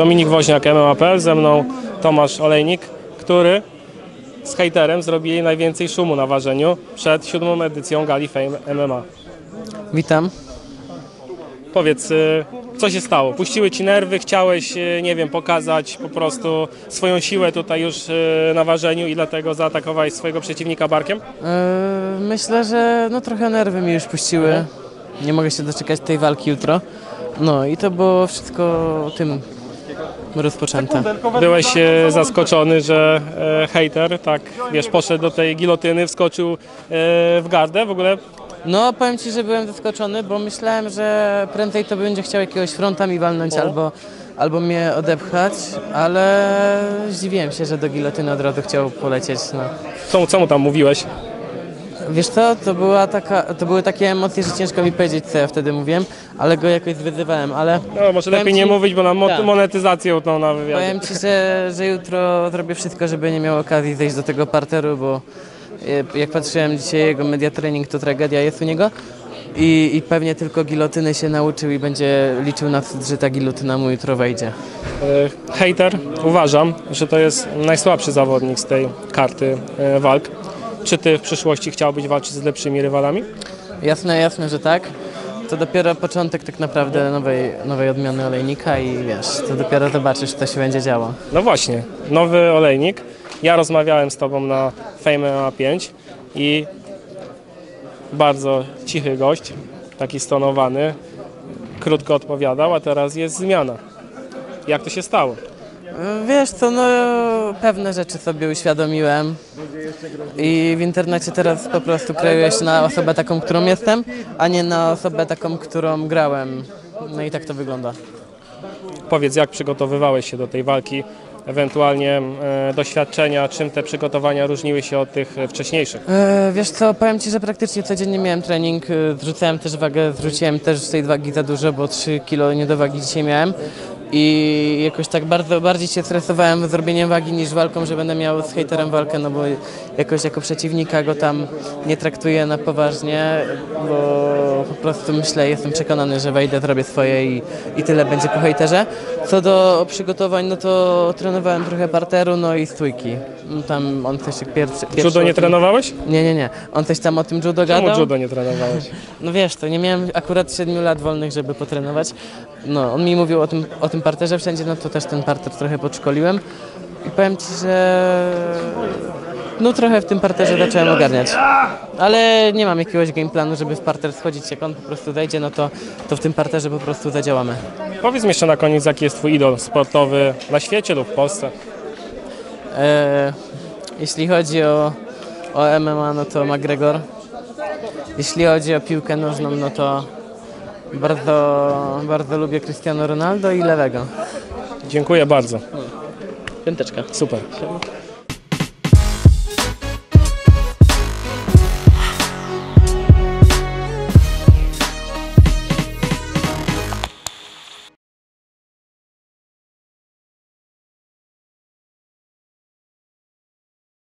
Dominik Woźniak, MMA.pl, ze mną Tomasz Olejnik, który z hejterem zrobi najwięcej szumu na ważeniu przed siódmą edycją Gali Fame MMA. Witam. Powiedz, y, co się stało? Puściły ci nerwy, chciałeś, y, nie wiem, pokazać po prostu swoją siłę tutaj już y, na ważeniu i dlatego zaatakowałeś swojego przeciwnika barkiem? Yy, myślę, że no trochę nerwy mi już puściły. Nie mogę się doczekać tej walki jutro. No i to było wszystko tym rozpoczęte. Byłeś e, zaskoczony, że e, hejter, tak, wiesz, poszedł do tej gilotyny, wskoczył e, w gardę, w ogóle No powiem Ci, że byłem zaskoczony, bo myślałem, że prędzej to będzie chciał jakiegoś fronta mi walnąć albo, albo mnie odepchać, ale zdziwiłem się, że do gilotyny od razu chciał polecieć. No. co, co mu tam mówiłeś? Wiesz co, to, była taka, to były takie emocje, że ciężko mi powiedzieć, co ja wtedy mówiłem, ale go jakoś wyzywałem, ale No, może lepiej nie ci- mówić, bo nam mo- Tak. monetyzację tą na wywiadzie. Powiem Ci, że, że jutro zrobię wszystko, żeby nie miał okazji zejść do tego parteru, bo e, jak patrzyłem dzisiaj jego media training, to tragedia jest u niego. I, I pewnie tylko gilotyny się nauczył i będzie liczył na to, że ta gilotyna mu jutro wejdzie. E, Hejter, uważam, że to jest najsłabszy zawodnik z tej karty e, walk. Czy ty w przyszłości chciałbyś walczyć z lepszymi rywalami? Jasne, jasne, że tak. To dopiero początek tak naprawdę nowej, nowej odmiany olejnika i wiesz, to dopiero zobaczysz, co się będzie działo. No właśnie, nowy olejnik. Ja rozmawiałem z tobą na Fame MMA 5 i bardzo cichy gość, taki stonowany, krótko odpowiadał, a teraz jest zmiana. Jak to się stało? Wiesz co, no pewne rzeczy sobie uświadomiłem i w internecie teraz po prostu kreuję się na osobę taką, którą jestem, a nie na osobę taką, którą grałem. No i tak to wygląda. Powiedz, jak przygotowywałeś się do tej walki, ewentualnie e, doświadczenia, czym te przygotowania różniły się od tych e, wcześniejszych? E, wiesz co, powiem Ci, że praktycznie codziennie miałem trening, e, zrzucałem też wagę, zrzuciłem też z tej wagi za dużo, bo 3 kilo niedowagi dzisiaj miałem i jakoś tak bardzo bardziej się stresowałem zrobieniem wagi niż walką, że będę miał z hejterem walkę, no bo jakoś jako przeciwnika go tam nie traktuję na poważnie, bo po prostu myślę, jestem przekonany, że wejdę, zrobię swoje i, i tyle będzie po hejterze. Co do przygotowań, no to trenowałem trochę parteru, no i stójki. No Tam on jak pierwszy... pierwszy Judo nie tym- trenowałeś? nie, nie, nie. On coś tam o tym judo Czemu gadał. judo nie trenowałeś? No wiesz, to nie miałem akurat 7 lat wolnych, żeby potrenować. No, on mi mówił o tym, o tym parterze wszędzie, no to też ten parter trochę podszkoliłem. I powiem Ci, że no trochę w tym parterze zacząłem ogarniać. Ale nie mam jakiegoś game planu, żeby w parter schodzić. Jak on po prostu zejdzie, no to, to w tym parterze po prostu zadziałamy. Powiedz mi jeszcze na koniec, jaki jest twój idol sportowy na świecie lub w Polsce? E, jeśli chodzi o, o MMA, no to McGregor. Jeśli chodzi o piłkę nożną, no to bardzo, bardzo lubię Cristiano Ronaldo i lewego. Dziękuję bardzo. Piąteczka. Super.